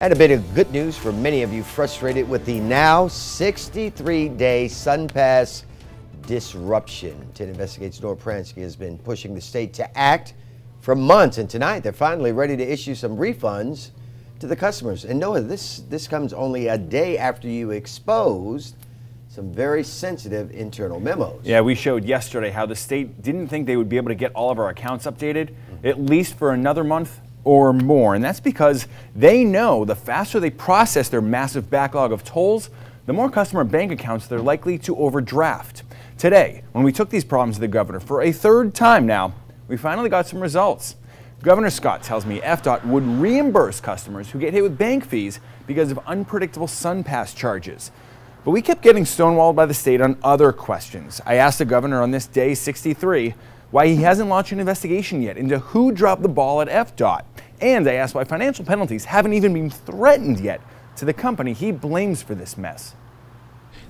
And a bit of good news for many of you frustrated with the now 63 day SunPass disruption. 10 Investigates Noah Pransky has been pushing the state to act for months, and tonight they're finally ready to issue some refunds to the customers. And Noah, this, this comes only a day after you exposed some very sensitive internal memos. Yeah, we showed yesterday how the state didn't think they would be able to get all of our accounts updated, at least for another month or more. And that's because they know the faster they process their massive backlog of tolls, the more customer bank accounts they're likely to overdraft. Today, when we took these problems to the governor for a third time now, we finally got some results. Governor Scott tells me FDOT would reimburse customers who get hit with bank fees because of unpredictable SunPass charges. But we kept getting stonewalled by the state on other questions. I asked the governor on this day 63 why he hasn't launched an investigation yet into who dropped the ball at FDOT. And I asked why financial penalties haven't even been threatened yet to the company he blames for this mess.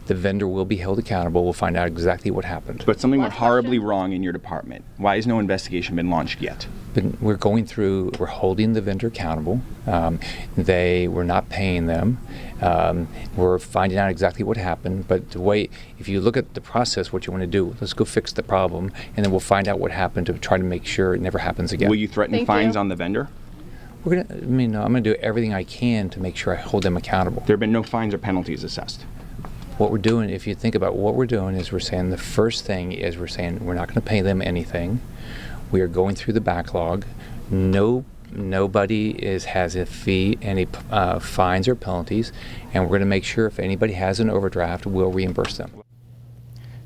The vendor will be held accountable. We'll find out exactly what happened. But something went horribly wrong in your department. Why has no investigation been launched yet? But we're going through, we're holding the vendor accountable. Um, they were not paying them. Um, we're finding out exactly what happened. But the way, if you look at the process, what you want to do, let's go fix the problem, and then we'll find out what happened to try to make sure it never happens again. Will you threaten Thank fines you. on the vendor? We're gonna, I mean, I'm going to do everything I can to make sure I hold them accountable. There have been no fines or penalties assessed. What we're doing, if you think about what we're doing, is we're saying the first thing is we're saying we're not going to pay them anything. We are going through the backlog. No, nobody is has a fee, any uh, fines or penalties, and we're going to make sure if anybody has an overdraft, we'll reimburse them.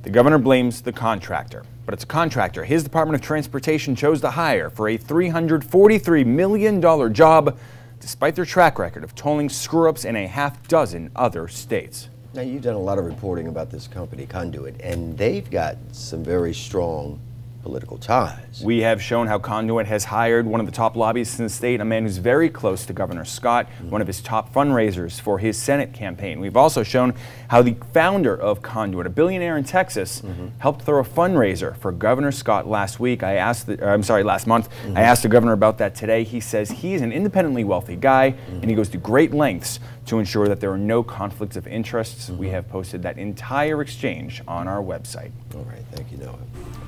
The governor blames the contractor, but it's a contractor his Department of Transportation chose to hire for a $343 million job, despite their track record of tolling screw ups in a half dozen other states. Now, you've done a lot of reporting about this company, Conduent, and they've got some very strong political ties. We have shown how Conduent has hired one of the top lobbyists in the state, a man who's very close to Governor Scott, mm-hmm. one of his top fundraisers for his Senate campaign. We've also shown how the founder of Conduent, a billionaire in Texas, mm-hmm. helped throw a fundraiser for Governor Scott last week. I asked, the, I'm sorry, last month. I mm-hmm. asked the governor about that today. He says he's an independently wealthy guy, and he goes to great lengths to ensure that there are no conflicts of interests. We have posted that entire exchange on our website. All right, thank you, Noah.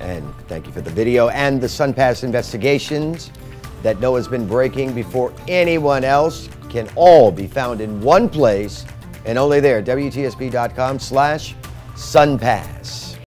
And thank you for the video and the SunPass investigations that Noah's been breaking before anyone else can all be found in one place and only there, WTSP.com slash SunPass.